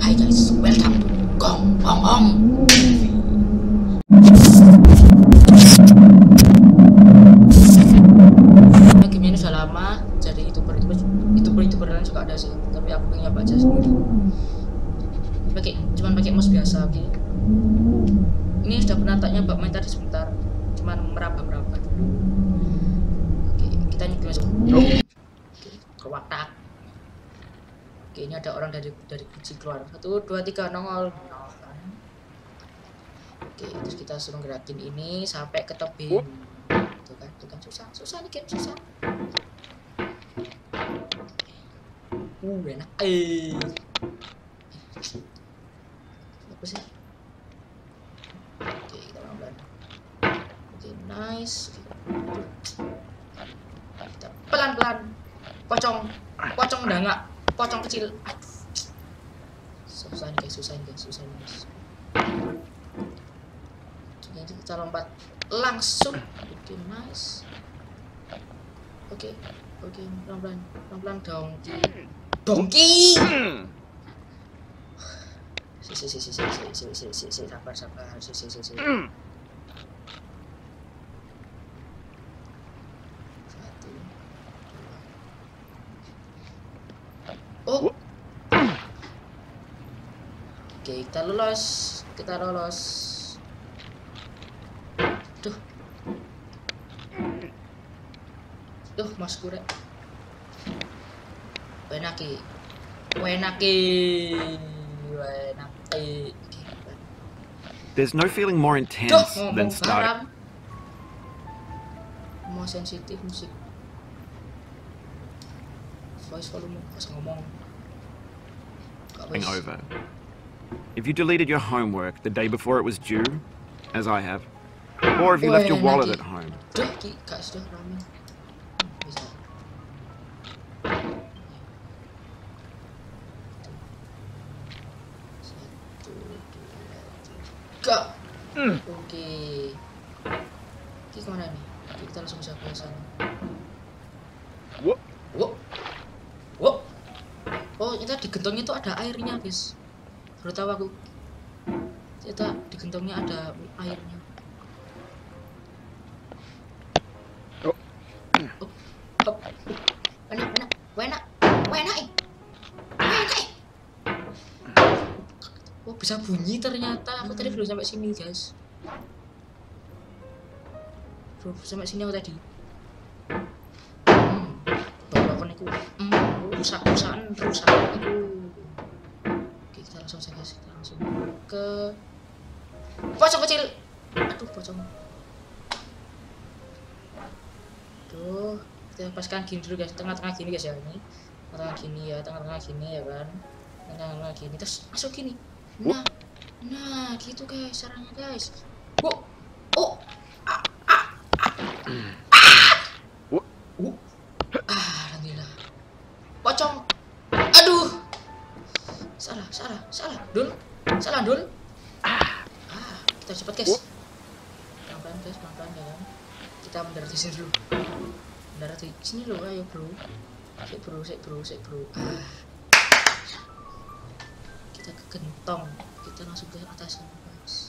Hai guys, welcome to Gong Hong Hong. Nah, game ini sudah lama, jadi youtuber youtuber youtuber youtuber lain juga ada sih, tapi aku pengen nyoba aja sendiri. Pakai, cuman pakai mouse biasa, oke. Ini sudah pernah tak nyoba main tadi sebentar, cuman meraba-meraba dulu. Oke, kita nyoba masuk. Watak. Oke, ini ada orang dari dari kunci keluar. Satu, dua, tiga, nongol. Nongol. Oke, terus kita suruh gerakin ini sampai ke tebing. Tuh kan, tuh kan susah, susah nih game susah. Uh, enak. Eh. Apa sih? Oke, kita pelan-pelan. Oke, nice. Kita pelan-pelan. Pocong, pocong udah nggak pocong kecil susah nih guys susah nih guys susah nih guys jadi kita lompat langsung oke nice oke oke pelan pelan pelan pelan dongki dongki si si si si si si si si si si sabar sabar si si si si satu dua oh oke kita lolos kita lolos. Duh. Duh mas kure wenaki. Wenaki. Wenaki. There's no feeling more duh intense ngomong than starting. mau sensitif musik. Voice volume pas ngomong. Gak over. If you deleted your homework the day before it was due, as I have, or if you left your wallet at home, Duh, ki, gak sudah rame. Hmm, Bisa. Satu, dua, tiga. Oke. Ki kemana nih? Ki, kita langsung bisa ke sana. Wah. Wah. Wah. Oh, kita di gentongnya itu ada airnya, guys. Baru tahu aku. Kita di gentongnya ada airnya. Oh. Enak, enak, enak, eh. Enak, eh. Oh, bisa bunyi ternyata. Aku tadi belum sampai sini, guys. Belum sampai sini aku tadi. Hmm. Bawa aku. Hmm. Rusak-rusakan, rusakan itu. Oke, kita langsung saja, guys. Kita langsung ke pocong kecil. Aduh, pocong. Tuh, kita paskan gini dulu guys, tengah-tengah gini guys ya ini. Tengah-tengah gini ya, tengah-tengah gini ya kan. Tengah-tengah gini terus masuk gini. Nah, nah gitu guys caranya guys. Oh, oh, ah, ah, ah. Mendarat di sini loh, ayo bro. Sik bro, sik bro, sik bro. Ah. Kita ke gentong. Kita langsung ke atas sana guys.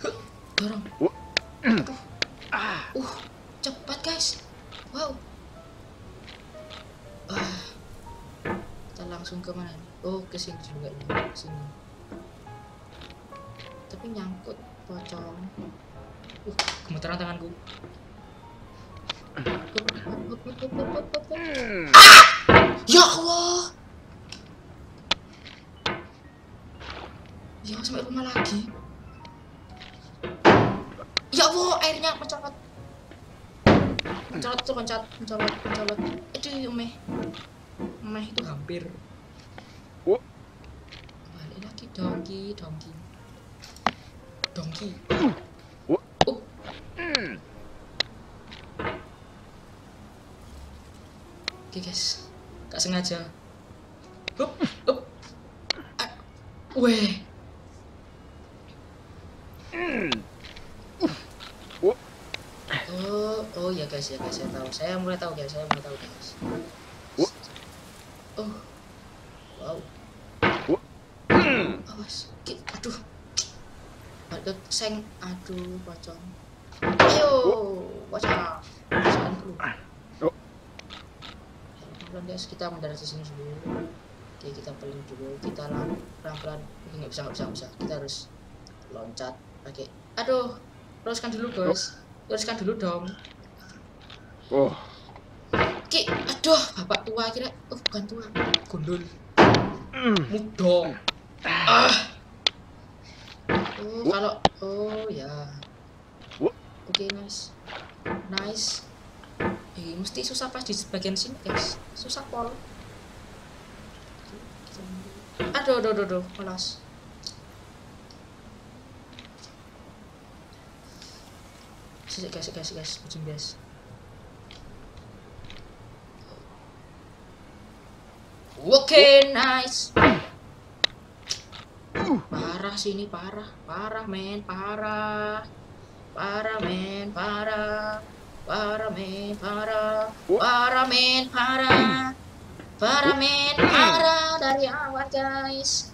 Huh, dorong. Aduh. Uh, cepat guys. Wow. Ah. Kita langsung ke mana? Oh, ke sini juga nih. Ke sini. Tapi nyangkut pocong. Uh, gemeteran tanganku. Ah! Ya Allah. Ya sampai rumah lagi. Ya Allah, airnya mencolot. Mencolot tuh mencolot, mencolot, mencolot. Aduh, meh. Meh itu hampir. Wah. Balik lagi dongki, dongki. Dongki. Wah. Oh. Oke guys, gak sengaja. Hup, hup. Ah, Weh. Oh, oh ya guys ya guys saya tahu. Saya mulai tahu guys, saya mulai tahu guys. Oh. Wow. Mas, ki- aduh. Seng, aduh, pocong. Ayo, pocong. Pocong. Oh. Pelan guys, kita mendarat di sini dulu. Oke, kita pelan dulu. Kita lang pelan-pelan. Oke, nggak bisa, nggak bisa, nggak bisa. Kita harus loncat. Oke. Aduh, teruskan dulu guys. Teruskan dulu dong. Oh. Ki, aduh, bapak tua kira. Oh, bukan tua. Gundul. Mm. Muda. Ah. Oh, kalau oh ya. Oke, nice. Nice. Eh, mesti susah pas di bagian sini, guys. Susah pol. Aduh, aduh, aduh, aduh, kelas. Sik, guys, guys, guys, ujung guys. Oke, nice. Parah sih ini parah, parah men. Parah men, parah. Parah men, parah dari awal guys.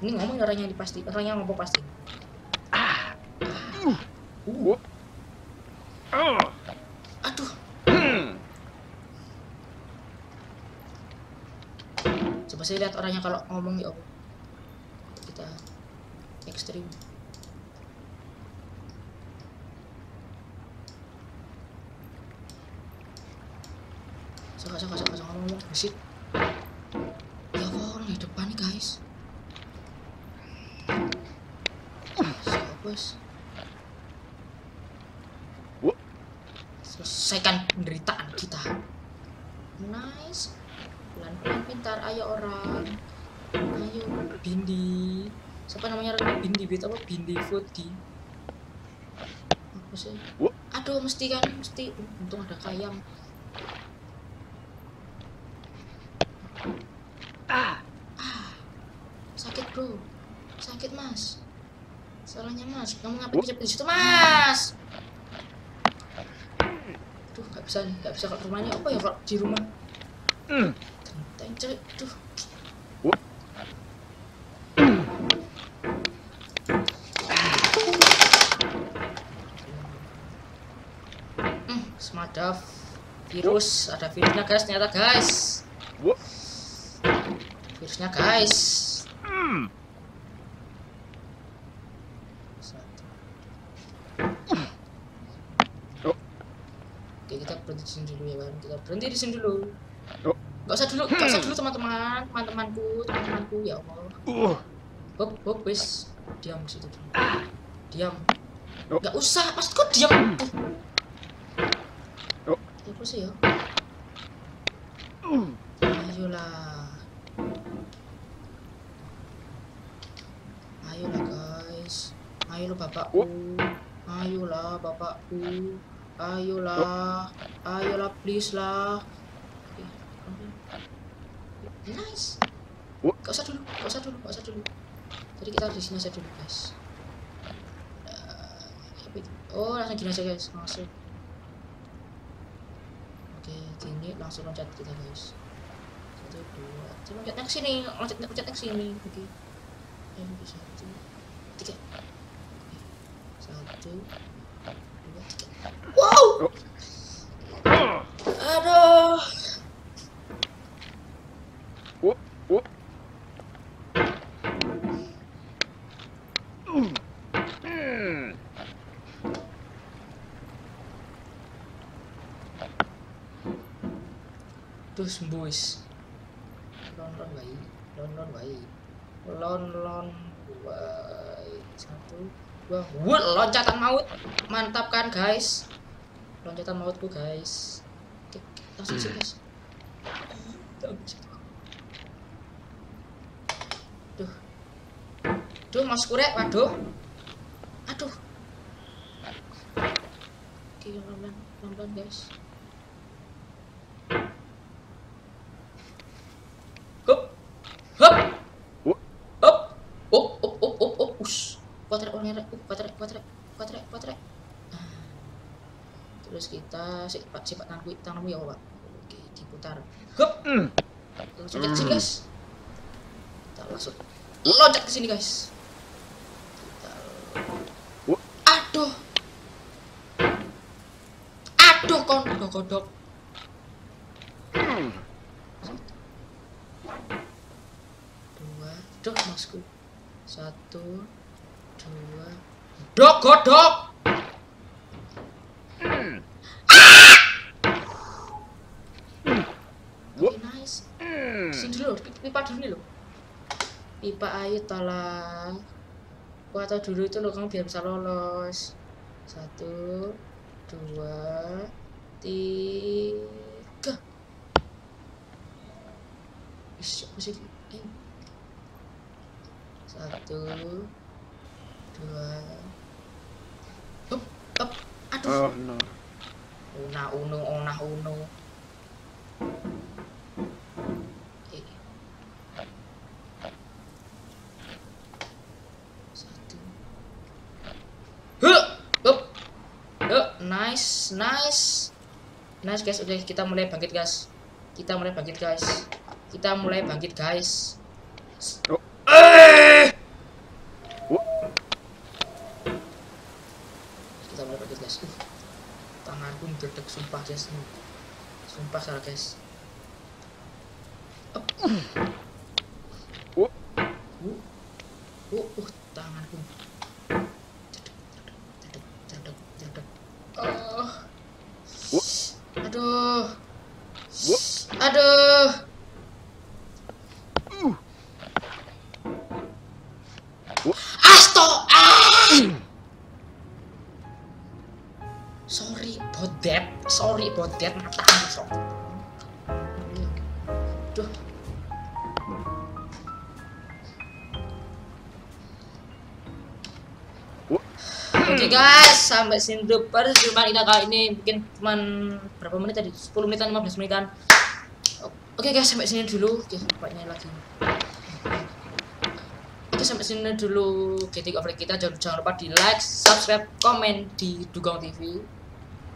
Ini ngomong orangnya dipasti, orangnya ngomong pasti. Uh, Oh. aduh, Mm. coba saya lihat orangnya kalau ngomong ya. Kita ekstrim. Saka, saka, saka, saka ngomong berisik. Ya Allah, orang di depan nih guys. Siapa? Wah. Selesaikan penderitaan kita. Nice. Pelan-pelan pintar, ayo orang. Ayo, Bindi. Siapa namanya Bindi? Bit apa? Bindi Foodi. Apa sih? Aduh, mesti kan, mesti. Untung ada kayang. Ah. Sakit bro, sakit mas. Salahnya mas, kamu ngapain kejepit di situ mas? Duh, nggak bisa nih, nggak bisa kalau rumahnya apa ya kalau di rumah? Mm. Genteng cewek, duh. Wah. Hmm, semada virus, ada virusnya guys, ternyata guys. Wah. Virusnya guys. Mm. Satu. Oh. Oke, kita berhenti di sini dulu ya kan. Kita berhenti di sini dulu. Oh. Gak usah dulu, gak usah dulu teman-teman, teman-temanku, teman-temanku ya Allah. Oh. Bob, Bob, wis diam di situ dulu. Diam. Oh. Gak usah, maksudku diam. Oh. Ya apa sih ya? Mm. Ayolah. Ayolah Ayolah bapakku. Ayolah bapakku. Ayolah. Ayolah please lah. Oke. Nice. Oh. Gak usah dulu, gak usah dulu, gak usah dulu. Jadi kita di sini aja dulu guys. Eh? Oh langsung gini aja guys, langsung. Oke, gini langsung loncat kita guys. Satu, dua, loncatnya ke sini, loncat loncatnya ke sini. Oke. Ayo, oke, satu, tiga. Satu, dua. Wow! Aduh. Duh, sembuh wis. Lon lon bayi, lon lon bayi, lon lon bayi. Satu, wut loncatan maut, mantap kan guys? Loncatan mautku guys. Oke, langsung sih guys. Duh, duh mas kurek, waduh. Aduh. Oke, pelan-pelan guys. Hup. Hup. Wah. Hup. Up, up, up, up, up. Us. Kuatrek, uh, kuatrek, kuatrek, kuatrek, kuatrek. Ah. Terus kita si pak si pak tanganku tanganmu ya pak. Oke, diputar. Hup. Mm. Langsung kita sini guys. Kita langsung loncat ke sini guys Kita... Aduh aduh kodok kodok dua duh masku satu dua dok kodok Wah. Oke, nice. Sini dulu, pi- pipa dulu nih lo. Pipa ayo tolong. Gua tahu dulu itu lo kamu biar bisa lolos. Satu, dua, tiga. Ih, apa sih? Eh. Satu, dua, Hup, hup. Aduh. Oh no. Una uno, ona uno. Oke. Satu. Huh, hup. Huh, nice, nice. Nice guys, oke kita mulai bangkit guys. Kita mulai bangkit guys. Kita mulai bangkit guys. Oh. Eh! Wah. Mulai bangkit guys. Uh, tanganku mendedek sumpah guys. Sumpah salah guys. Up. Uh, uh, uh, tanganku. Cedek. Oh. Wah. Aduh. Aduh. Uh. Asto. Ah. Sorry about that. Mata so. Duh. Wah. Oke guys, sampai sini dulu perjumpaan kita kali ini mungkin cuman berapa menit tadi? 10 menitan, 15 menitan. Oke guys, sampai sini dulu. Oke, bapaknya lagi. Oke, sampai sini dulu getting over kita. Jangan, jangan lupa di like, subscribe, komen di Dugong TV.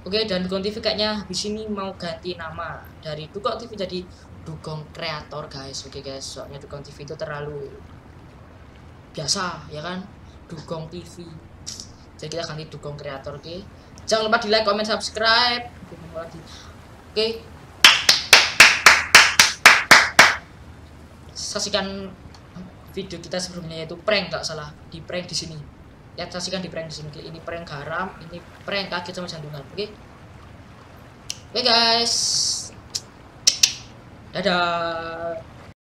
Oke, dan Dugong TV kayaknya habis ini mau ganti nama dari Dugong TV jadi Dugong Kreator guys. Oke guys, soalnya Dugong TV itu terlalu biasa ya kan? Dugong TV jadi kita ganti Dugong Kreator oke? Jangan lupa di like, comment, subscribe. Oke. Saksikan video kita sebelumnya yaitu prank nggak salah. Di prank di sini lihat saksikan di prank Oke, ini prank garam ini prank kaget sama jantungan oke? Oke guys. Dadah